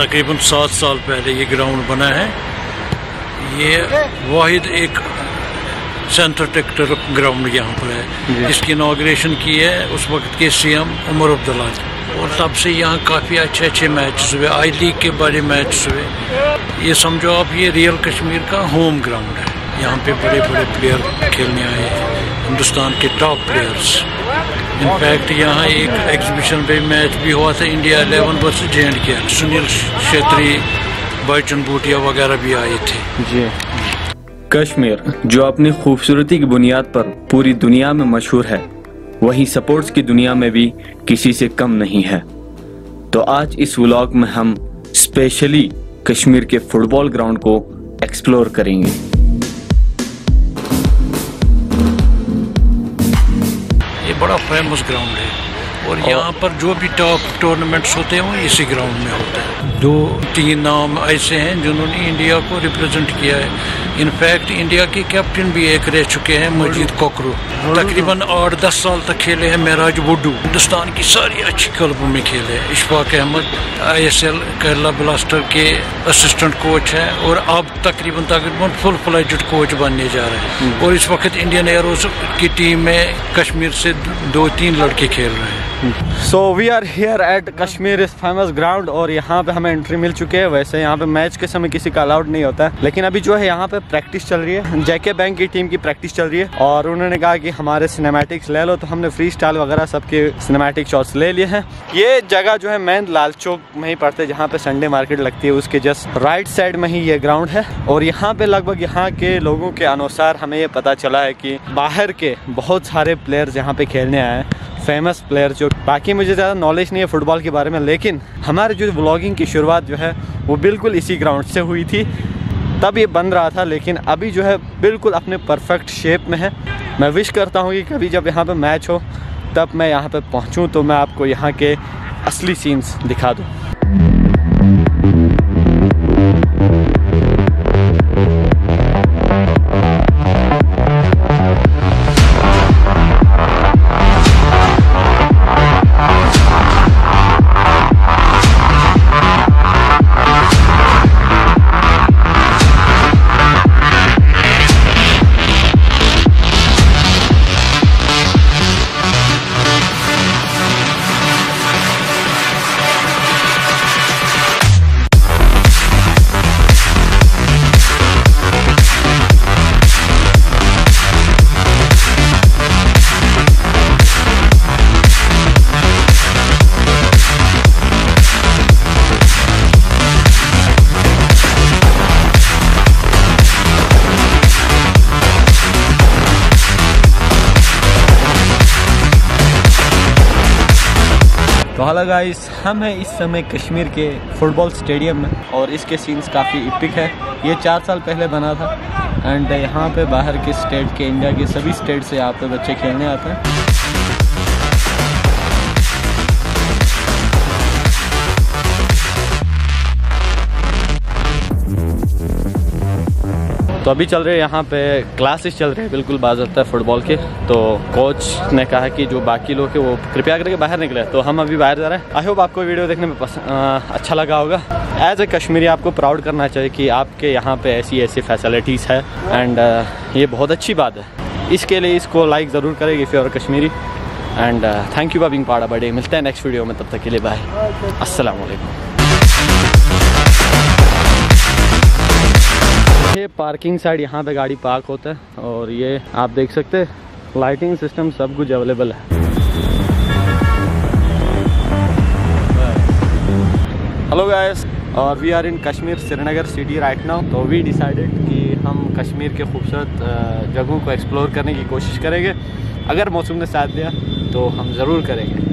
तकरीबन सात साल पहले ये ग्राउंड बना है। ये वाहिद एक सेंटर टेक्टर ग्राउंड यहाँ पर है। जिसकी इनाग्रेशन की है उस वक्त के सीएम उमर अब्दुल्ला ने और तब से यहाँ काफ़ी अच्छे अच्छे मैच हुए आई लीग के बड़े मैच हुए। ये समझो आप ये रियल कश्मीर का होम ग्राउंड है। यहाँ पे बड़े बड़े प्लेयर खेलने आए हैं। हिंदुस्तान के टॉप प्लेयर्स इनफैक्ट यहाँ एक एग्जीबिशन पे मैच भी हुआ था India eleven versus J and K Sunil Chhetri बैचन Bhutia वगैरह भी आए थे। जी। कश्मीर, जो अपनी खूबसूरती की बुनियाद पर पूरी दुनिया में मशहूर है, वहीं सपोर्ट्स की दुनिया में भी किसी से कम नहीं है। तो आज इस व्लॉग में हम स्पेशली कश्मीर के फुटबॉल ग्राउंड को एक्सप्लोर करेंगे। बड़ा फ़ेमस ग्राउंड है। और यहाँ पर जो भी टॉप टूर्नामेंट्स होते हैं वो इसी ग्राउंड में होते हैं। दो तीन नाम ऐसे हैं जिन्होंने इंडिया को रिप्रेजेंट किया है। इनफैक्ट इंडिया के कैप्टन भी एक रह चुके हैं मजीद कोकरू। तकरीबन आठ दस साल तक खेले हैं महराज वुडू हिंदुस्तान की सारी अच्छी क्लबों में खेले हैं। Ishfaq Ahmed I S L Kerala blaster के असिस्टेंट कोच हैं और अब तकरीबन तकरीबन फुल फ्लेजेड कोच बनने जा रहे हैं। और इस वक्त इंडियन एयरोज की टीम में कश्मीर से दो तीन लड़के खेल रहे हैं। So we are here at Kashmir इस फ़ेमस ग्राउंड और यहाँ पे हमें एंट्री मिल चुकी है, वैसे यहाँ पे मैच के समय किसी का अलाउड नहीं होता है। लेकिन अभी जो है, यहाँ पे प्रैक्टिस चल रही है। जैके बैंक की टीम की प्रैक्टिस चल रही है। और उन्होंने कहा कि हमारे सिनेमैटिक्स ले लो तो हमने फ्री स्टाइल वगैरह सबके सिनेमैटिक शॉट्स ले लिए हैं। ये जगह जो है मेन लाल चौक में ही पड़ते जहाँ पे संडे मार्केट लगती है। उसके जस्ट राइट साइड में ही ये ग्राउंड है। और यहाँ पे लगभग यहाँ के लोगों के अनुसार हमें ये पता चला है कि बाहर के बहुत सारे प्लेयर्स यहाँ पे खेलने आए हैं। फ़ेमस प्लेयर जो बाकी मुझे ज़्यादा नॉलेज नहीं है फुटबॉल के बारे में, लेकिन हमारे जो ब्लॉगिंग की शुरुआत जो है, वो बिल्कुल इसी ग्राउंड से हुई थी। तब ये बन रहा था, लेकिन अभी जो है, बिल्कुल अपने परफेक्ट शेप में है। मैं विश करता हूँ कि कभी जब यहाँ पर मैच हो, तब मैं यहाँ पर पहुँचूँ तो मैं आपको यहाँ के असली सीन्स दिखा दूँ। तो हालाँकि गाइस, हम हैं इस समय कश्मीर के फुटबॉल स्टेडियम में और इसके सीन्स काफ़ी इपिक है। ये चार साल पहले बना था। एंड यहाँ पे बाहर के स्टेट के इंडिया के सभी स्टेट से यहाँ पे बच्चे खेलने आते हैं। तो अभी चल रहे हैं यहाँ पे क्लासेस चल रहे हैं बिल्कुल बाजता है फुटबॉल के। तो कोच ने कहा कि जो बाकी लोग हैं वो कृपया करके बाहर निकले। तो हम अभी बाहर जा रहे हैं। आई होप आपको वीडियो देखने में पसंद अच्छा लगा होगा। एज ए कश्मीरी आपको प्राउड करना चाहिए कि आपके यहाँ पे ऐसी ऐसी फैसिलिटीज़ है। एंड ये बहुत अच्छी बात है। इसके लिए इसको लाइक ज़रूर करेगी फिर Kashmiri. And thank you for being part birthday मिलते हैं नेक्स्ट वीडियो में तब तक के लिए बाय अस्सलाम ये पार्किंग साइड यहाँ पे गाड़ी पार्क होता है और ये आप देख सकते हैं लाइटिंग सिस्टम सब कुछ अवेलेबल है। हेलो गाइस और we are in Kashmir Srinagar city right now तो वी डिसाइडेड कि हम कश्मीर के खूबसूरत जगहों को एक्सप्लोर करने की कोशिश करेंगे। अगर मौसम ने साथ दिया तो हम ज़रूर करेंगे।